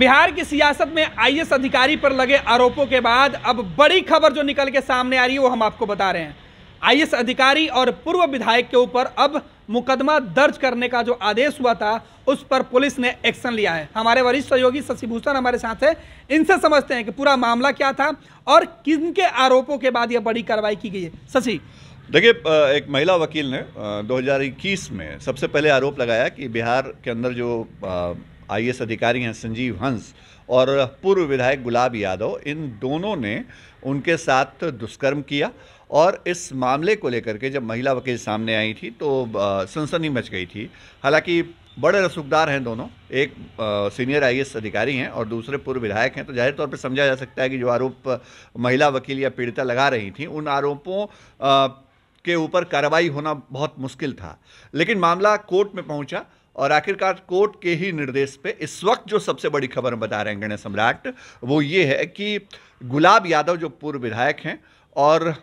बिहार की सियासत में आईएएस अधिकारी पर लगे आरोपों के बाद अब बड़ी खबर जो निकल के सामने आ रही है, वो हम आपको बता रहे हैं। आईएएस अधिकारी और पूर्व विधायक के ऊपर अब मुकदमा दर्ज करने का जो आदेश हुआ था, उस पर पुलिस ने एक्शन लिया है। हमारे वरिष्ठ सहयोगी शशिभूषण हमारे साथ है। इनसे समझते हैं कि पूरा मामला क्या था और किनके आरोपों के बाद यह बड़ी कार्रवाई की गई है। शशि। देखिए एक महिला वकील ने 2021 में सबसे पहले आरोप लगाया कि बिहार के अंदर जो आईएएस अधिकारी हैं संजीव हंस और पूर्व विधायक गुलाब यादव। इन दोनों ने उनके साथ दुष्कर्म किया और इस मामले को लेकर के जब महिला वकील सामने आई थी तो सनसनी मच गई थी। हालाँकि बड़े रसूखदार हैं दोनों। एक आ, सीनियर आईएएस अधिकारी हैं और दूसरे पूर्व विधायक हैं। तो ज़ाहिर तौर पर समझा जा सकता है कि जो आरोप महिला वकील या पीड़िता लगा रही थी उन आरोपों आ, के ऊपर कार्रवाई होना बहुत मुश्किल था। लेकिन मामला कोर्ट में पहुँचा और आखिरकार कोर्ट के ही निर्देश पे इस वक्त जो सबसे बड़ी खबर बता रहे हैं गणेश सम्राट, वो ये है कि गुलाब यादव जो पूर्व विधायक हैं और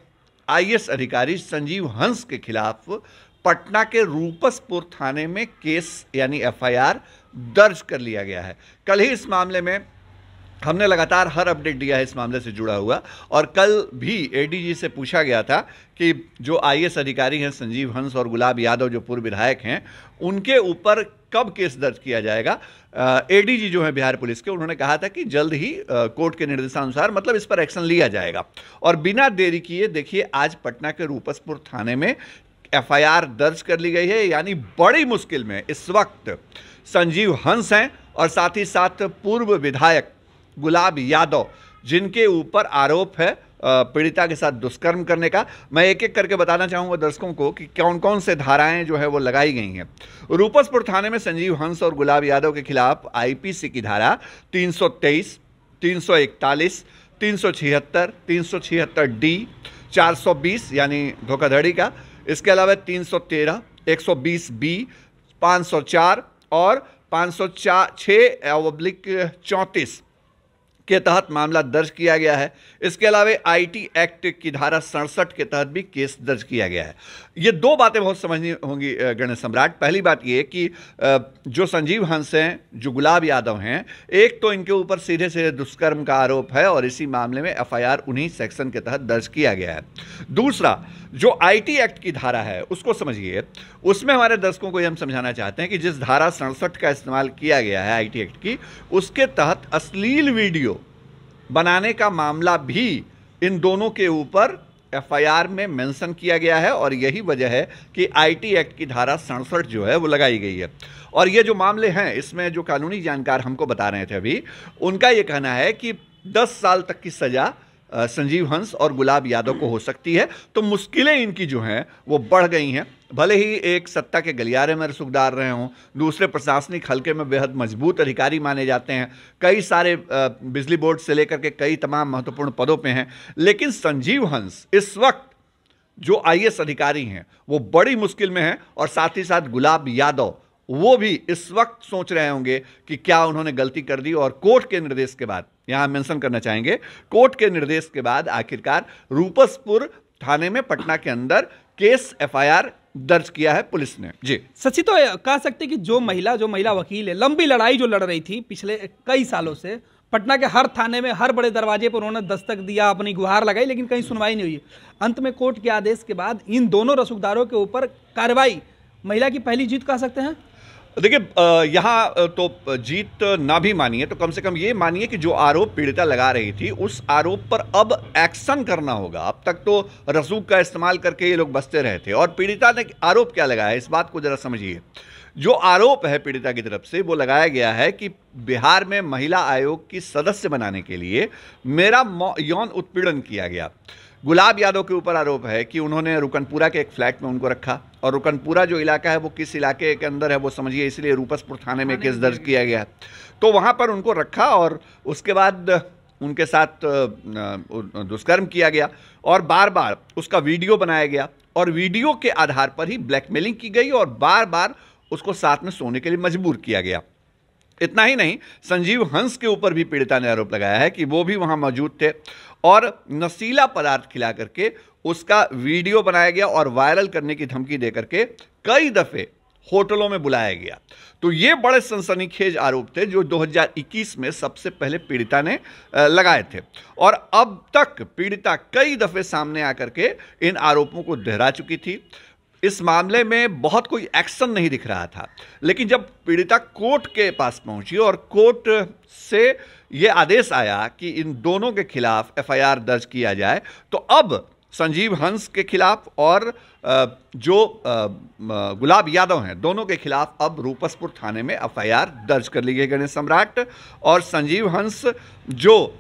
आईएएस अधिकारी संजीव हंस के खिलाफ पटना के रूपसपुर थाने में केस यानी एफआईआर दर्ज कर लिया गया है। कल ही इस मामले में हमने लगातार हर अपडेट दिया है, इस मामले से जुड़ा हुआ। और कल भी एडीजी से पूछा गया था कि जो आईएएस अधिकारी हैं, संजीव हंस और गुलाब यादव, जो पूर्व विधायक हैं, उनके ऊपर कब केस दर्ज किया जाएगा? एडीजी जो है बिहार पुलिस के, उन्होंने कहा था कि जल्द ही कोर्ट के निर्देशानुसार मतलब इस पर एक्शन लिया जाएगा। और बिना देरी किए, देखिए, आज पटना के रूपसपुर थाने में एफआईआर दर्ज कर ली गई है, यानी बड़ी मुश्किल में इस वक्त संजीव हंस हैं और साथ ही साथ पूर्व विधायक गुलाब यादव जिनके ऊपर आरोप है पीड़िता के साथ दुष्कर्म करने का। मैं एक एक करके बताना चाहूँगा दर्शकों को कि कौन कौन से धाराएँ जो है वो लगाई गई हैं। रूपसपुर थाने में संजीव हंस और गुलाब यादव के खिलाफ आईपीसी की धारा 323, 341, 376, 376 डी 420 यानी धोखाधड़ी का। इसके अलावा 313, 120 बी 504 और 504 छः ऑब्लिक चौंतीस। के तहत मामला दर्ज किया गया है। इसके अलावा आईटी एक्ट की धारा सड़सठ के तहत भी केस दर्ज किया गया है। ये दो बातें बहुत समझनी होंगी गणेश सम्राट। पहली बात ये कि जो संजीव हंस हैं, जो गुलाब यादव हैं, एक तो इनके ऊपर सीधे सीधे दुष्कर्म का आरोप है और इसी मामले में एफआईआर उन्हीं सेक्शन के तहत दर्ज किया गया है। दूसरा जो आईटी एक्ट की धारा है, उसको समझिए। उसमें हमारे दर्शकों को ये हम समझाना चाहते हैं कि जिस धारा सड़सठ का इस्तेमाल किया गया है आईटी एक्ट की, उसके तहत अश्लील वीडियो बनाने का मामला भी इन दोनों के ऊपर एफआईआर में मेंशन किया गया है और यही वजह है कि आईटी एक्ट की धारा सड़सठ जो है, वो लगाई गई है। और ये जो मामले हैं, इसमें जो कानूनी जानकार हमको बता रहे थे अभी, उनका ये कहना है कि 10 साल तक की सज़ा संजीव हंस और गुलाब यादव को हो सकती है। तो मुश्किलें इनकी जो हैं, वो बढ़ गई हैं। भले ही एक सत्ता के गलियारे में रसूखदार रहे हों, दूसरे प्रशासनिक हल्के में बेहद मज़बूत अधिकारी माने जाते हैं। कई सारे बिजली बोर्ड से लेकर के कई तमाम महत्वपूर्ण पदों पे हैं। लेकिन संजीव हंस इस वक्त जो आई अधिकारी हैं, वो बड़ी मुश्किल में हैं और साथ ही साथ गुलाब यादव वो भी इस वक्त सोच रहे होंगे कि क्या उन्होंने गलती कर दी और कोर्ट के निर्देश के बाद, यहाँ मेंशन करना चाहेंगे, कोर्ट के निर्देश के बाद आखिरकार रूपसपुर थाने में पटना के अंदर केस एफआईआर दर्ज किया है पुलिस ने। जी। सची तो कह सकते कि जो महिला जो महिला वकील है, लंबी लड़ाई जो लड़ रही थी पिछले कई सालों से, पटना के हर थाने में, हर बड़े दरवाजे पर उन्होंने दस्तक दिया, अपनी गुहार लगाई, लेकिन कहीं सुनवाई नहीं हुई। अंत में कोर्ट के आदेश के बाद इन दोनों रसूखदारों के ऊपर कार्रवाई, महिला की पहली जीत कह सकते हैं? देखिए यहाँ तो जीत ना भी मानिए तो कम से कम ये मानिए कि जो आरोप पीड़िता लगा रही थी, उस आरोप पर अब एक्शन करना होगा। अब तक तो रसूख का इस्तेमाल करके ये लोग बसते रहे थे। और पीड़िता ने आरोप क्या लगाया इस बात को जरा समझिए। जो आरोप है पीड़िता की तरफ़ से, वो लगाया गया है कि बिहार में महिला आयोग की सदस्य बनाने के लिए मेरा यौन उत्पीड़न किया गया। गुलाब यादव के ऊपर आरोप है कि उन्होंने रुकनपुरा के एक फ्लैट में उनको रखा और रुकनपुरा जो इलाका है वो किस इलाके के अंदर है वो समझिए, इसलिए रूपसपुर थाने में केस दर्ज किया गया तो वहाँ पर उनको रखा और उसके बाद उनके साथ दुष्कर्म किया गया और बार बार उसका वीडियो बनाया गया और वीडियो के आधार पर ही ब्लैकमेलिंग की गई और बार बार उसको साथ में सोने के लिए मजबूर किया गया। इतना ही नहीं, संजीव हंस के ऊपर भी पीड़िता ने आरोप लगाया है कि वो भी वहाँ मौजूद थे और नशीला पदार्थ खिला करके उसका वीडियो बनाया गया और वायरल करने की धमकी दे करके कई दफ़े होटलों में बुलाया गया। तो ये बड़े सनसनीखेज आरोप थे जो 2021 में सबसे पहले पीड़िता ने लगाए थे। और अब तक पीड़िता कई दफे सामने आकर के इन आरोपों को दोहरा चुकी थी। इस मामले में बहुत कोई एक्शन नहीं दिख रहा था। लेकिन जब पीड़िता कोर्ट के पास पहुँची और कोर्ट से ये आदेश आया कि इन दोनों के खिलाफ एफआईआर दर्ज किया जाए तो अब संजीव हंस के खिलाफ और जो गुलाब यादव हैं, दोनों के खिलाफ अब रूपसपुर थाने में एफआईआर दर्ज कर ली गई गणेश सम्राट और संजीव हंस, जो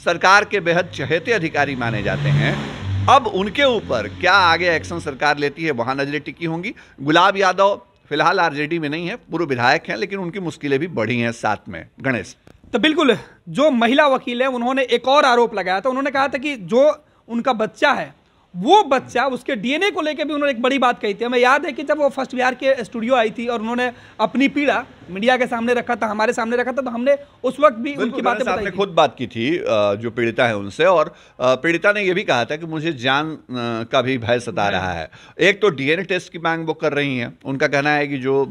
सरकार के बेहद चहेते अधिकारी माने जाते हैं अब उनके ऊपर क्या आगे एक्शन सरकार लेती है, वहाँ नज़रें टिकी होंगी। गुलाब यादव फ़िलहाल आरजेडी में नहीं है, पूर्व विधायक हैं, लेकिन उनकी मुश्किलें भी बढ़ी हैं साथ में। गणेश। तो बिल्कुल, जो महिला वकील है, उन्होंने एक और आरोप लगाया था। उन्होंने कहा था कि जो उनका बच्चा है, वो बच्चा उसके डीएनए को लेकर भी उन्होंने एक बड़ी बात कही थी। हमें याद है कि जब वो फ़र्स्ट बिहार के स्टूडियो आई थी और उन्होंने अपनी पीड़ा मीडिया के सामने रखा था हमारे सामने रखा था तो हमने उस वक्त भी उनकी बातें आपने खुद बात की थी जो पीड़िता है उनसे और पीड़िता ने यह भी कहा था कि मुझे जान का भी भय सता रहा है। एक तो डीएनए टेस्ट की मांग वो कर रही हैं। उनका कहना है कि जो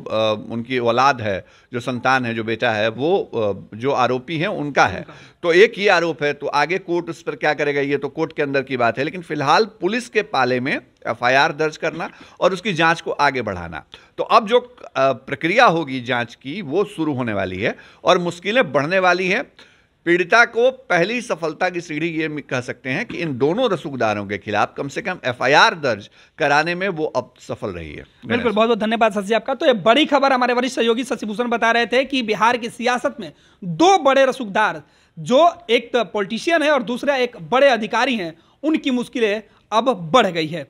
उनकी औलाद है जो संतान है जो बेटा है वो जो आरोपी है उनका है। तो एक ही आरोप है तो आगे कोर्ट उस पर क्या करेगा ये तो कोर्ट के अंदर की बात है लेकिन फ़िलहाल पुलिस के पाले में एफआईआर दर्ज करना और उसकी जाँच को आगे बढ़ाना। तो अब जो प्रक्रिया होगी जाँच की वो शुरू होने वाली है और मुश्किलें बढ़ने वाली हैं। पीड़िता को पहली सफलता की सीढ़ी ये कह सकते हैं कि इन दोनों रसूखदारों के खिलाफ कम से कम एफआईआर दर्ज कराने में वो अब सफल रही है। बिल्कुल बहुत बहुत धन्यवाद शशि आपका। तो ये बड़ी खबर हमारे वरिष्ठ सहयोगी शशिभूषण बता रहे थे कि बिहार की सियासत में दो बड़े रसूखदार जो एक पॉलिटिशियन है और दूसरा एक बड़े अधिकारी हैं उनकी मुश्किलें अब बढ़ गई है।